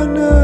I know.